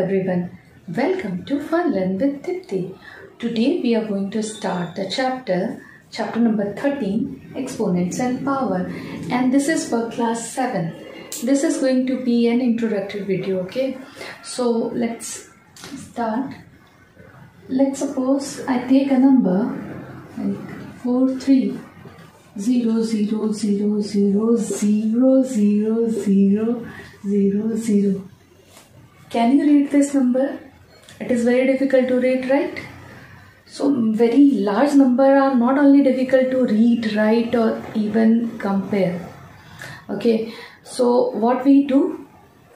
everyone, welcome to Fun Learn with Deepti. Today we are going to start the chapter, chapter number 13, Exponents and Power, and this is for class 7. This is going to be an introductory video, okay? So let's start. Let's suppose I take a number like 4 3 0 0 0 0 0 0 0 0 0 can you read this number? It is very difficult to read, right? So very large number are not only difficult to read, write or even compare. Okay, so what we do?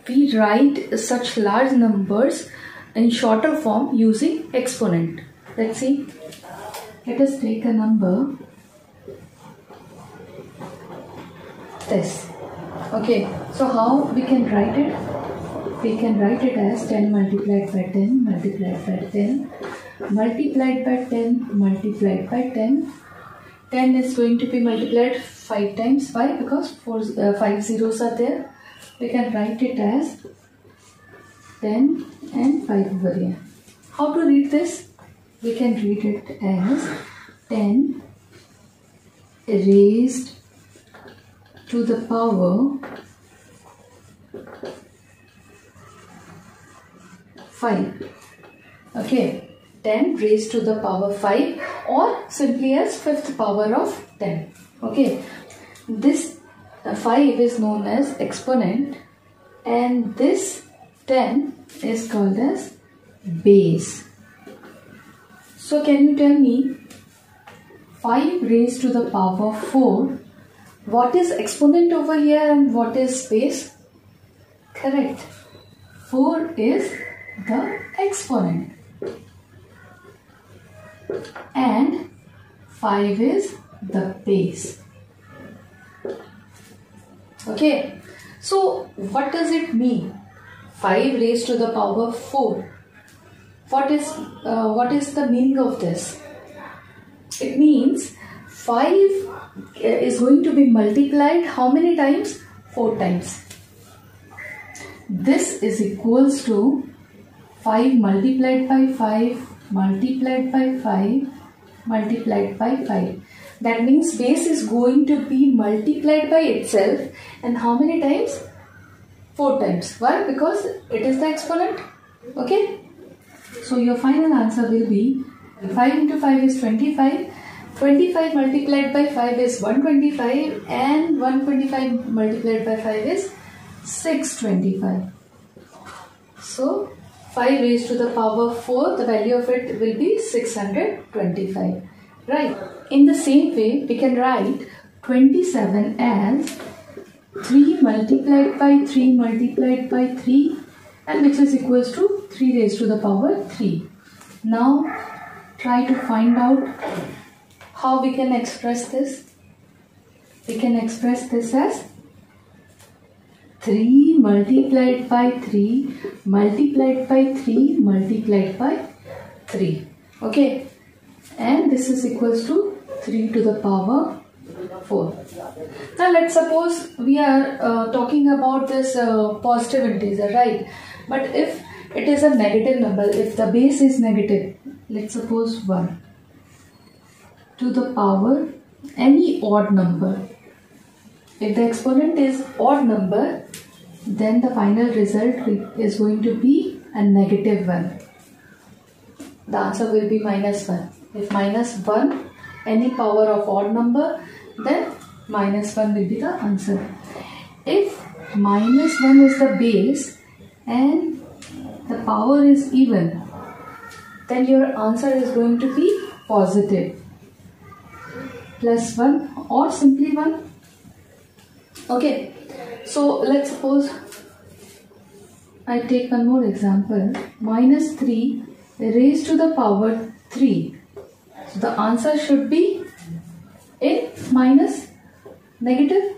We write such large numbers in shorter form using exponent. Let's see. Let us take a number. This. Okay, so how we can write it? We can write it as 10 multiplied by 10 multiplied by 10 multiplied by 10 multiplied by 10 10 is going to be multiplied 5 times. Why? Because four, uh, 5 zeros are there. We can write it as 10 and 5 over here. How to read this? We can read it as 10 raised to the power 5 okay 10 raised to the power 5 or simply as fifth power of 10 okay this uh, 5 is known as exponent and this 10 is called as base. So can you tell me 5 raised to the power 4 what is exponent over here and what is base correct. 4 is the exponent and 5 is the base okay so what does it mean? 5 raised to the power 4 what is uh, what is the meaning of this? It means 5 is going to be multiplied how many times? 4 times. This is equals to 5 multiplied by 5 multiplied by 5 multiplied by 5. That means base is going to be multiplied by itself and how many times? 4 times. Why? Because it is the exponent. Okay? So your final answer will be 5 into 5 is 25. 25 multiplied by 5 is 125 and 125 multiplied by 5 is 625. So 5 raised to the power 4, the value of it will be 625. Right. In the same way, we can write 27 as 3 multiplied by 3 multiplied by 3 and which is equals to 3 raised to the power 3. Now try to find out how we can express this. We can express this as 3 multiplied by 3 multiplied by 3 multiplied by 3 okay? And this is equals to 3 to the power 4 now let's suppose we are uh, talking about this uh, positive integer right? But if it is a negative number if the base is negative let's suppose 1 to the power any odd number if the exponent is odd number, then the final result is going to be a negative 1. The answer will be minus 1. If minus 1, any power of odd number, then minus 1 will be the answer. If minus 1 is the base and the power is even, then your answer is going to be positive. Plus 1 or simply 1 okay so let's suppose I take one more example. Minus 3 raised to the power 3 so the answer should be in minus negative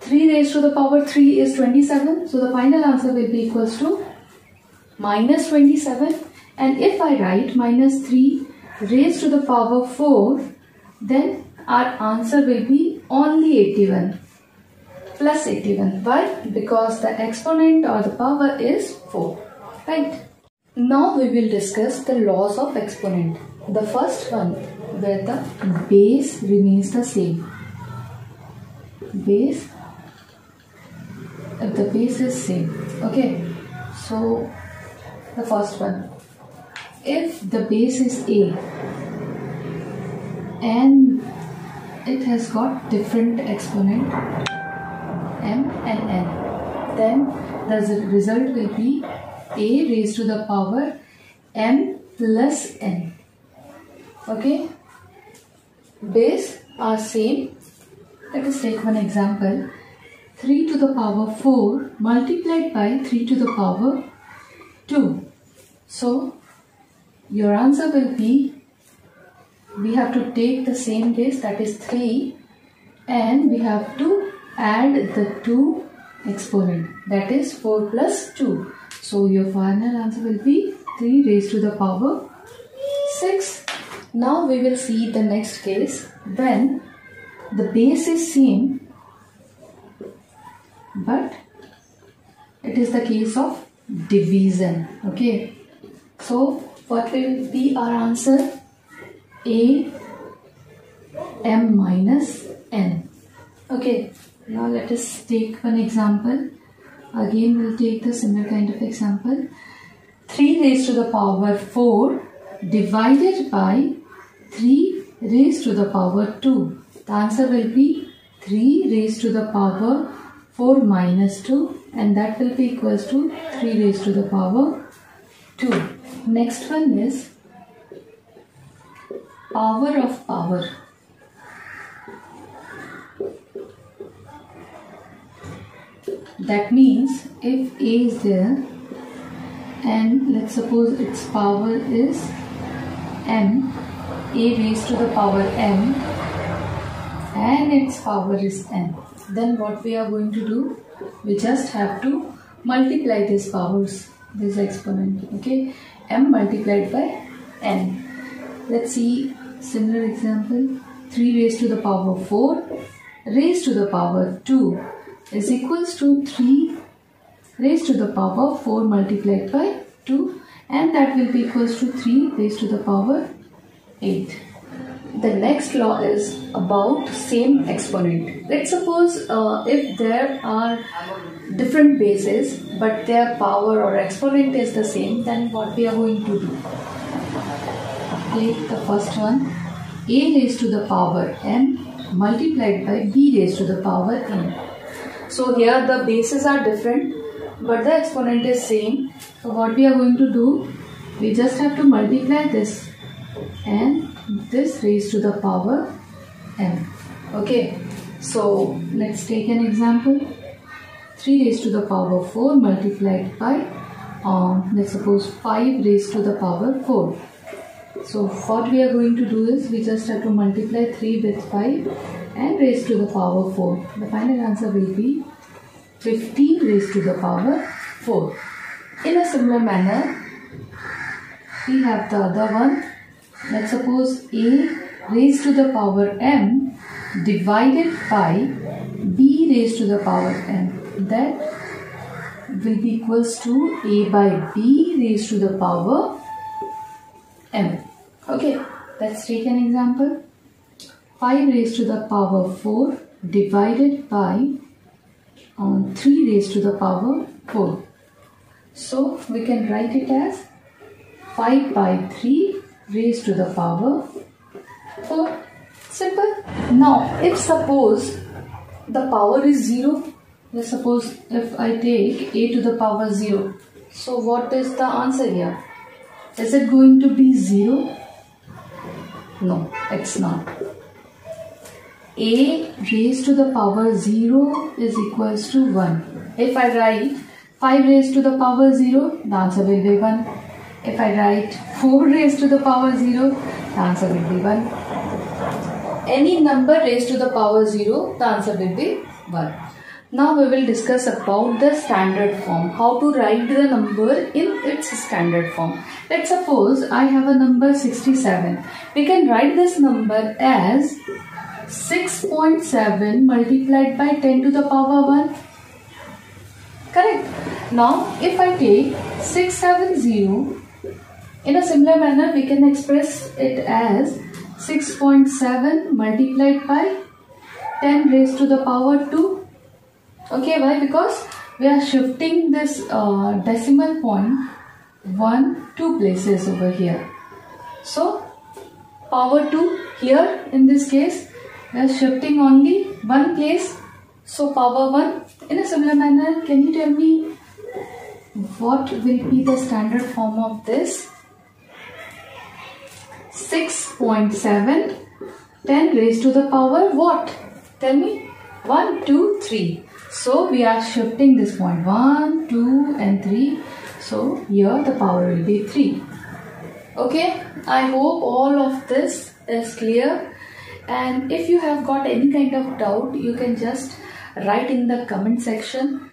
3 raised to the power 3 is 27 so the final answer will be equals to minus 27 and if I write minus 3 raised to the power 4 then our answer will be only 81 plus 81. Why? Because the exponent or the power is 4. Right? Now we will discuss the laws of exponent. The first one where the base remains the same. Base if the base is same. Okay. So the first one. If the base is A and it has got different exponent m and n. Then the result will be a raised to the power m plus n. Okay? Base are same. Let us take one example. 3 to the power 4 multiplied by 3 to the power 2 so your answer will be we have to take the same base that is 3 and we have to add the two exponent. That is 4 plus 2 so your final answer will be 3 raised to the power 6 now we will see the next case. When the base is same but it is the case of division. Okay? So what will be our answer? A m minus n. Okay now let us take one example. Again we'll take the similar kind of example. 3 raised to the power 4 divided by 3 raised to the power 2 the answer will be 3 raised to the power 4 minus 2 and that will be equals to 3 raised to the power 2 next one is power of power. That means if A is there and let's suppose its power is m, A raised to the power m and its power is n. Then what we are going to do? We just have to multiply these powers, this exponent, okay? m multiplied by n. Let's see similar example. 3 raised to the power 4 raised to the power 2 is equals to 3 raised to the power 4 multiplied by 2 and that will be equals to 3 raised to the power 8. The next law is about same exponent. Let's suppose uh, if there are different bases but their power or exponent is the same then what we are going to do? Take the first one a raised to the power n multiplied by b raised to the power n. So here the bases are different but the exponent is same. So what we are going to do? We just have to multiply this and this raised to the power m. Okay. So let's take an example. 3 raised to the power 4 multiplied by um, let's suppose 5 raised to the power 4. So what we are going to do is we just have to multiply 3 with 5 and raised to the power 4. The final answer will be 15 raised to the power 4. In a similar manner, we have the other one. Let's suppose a raised to the power m divided by b raised to the power m. That will be equals to a by b raised to the power m. Okay, let's take an example. 5 raised to the power 4 divided by um, 3 raised to the power 4. So we can write it as 5 by 3 raised to the power 4. Simple. Now, if suppose the power is 0, let's suppose if I take a to the power 0. So what is the answer here? Is it going to be 0? No, it's not. A raised to the power 0 is equals to 1. If I write 5 raised to the power 0, the answer will be 1. If I write 4 raised to the power 0, the answer will be 1. Any number raised to the power 0, the answer will be 1. Now we will discuss about the standard form. How to write the number in its standard form. Let's suppose I have a number 67. We can write this number as 6.7 multiplied by 10 to the power 1. Correct. Now if I take 670 In a similar manner, we can express it as 6.7 multiplied by 10 raised to the power 2. Okay, why? Because we are shifting this uh, decimal point 1, 2 places over here. So, power 2 here in this case, we are shifting only one place. So, power 1. In a similar manner, can you tell me what will be the standard form of this? 6.7 10 raised to the power what? Tell me. 1, 2, 3. So we are shifting this point 1, 2 and 3. So here the power will be 3. Okay, I hope all of this is clear and if you have got any kind of doubt you can just write in the comment section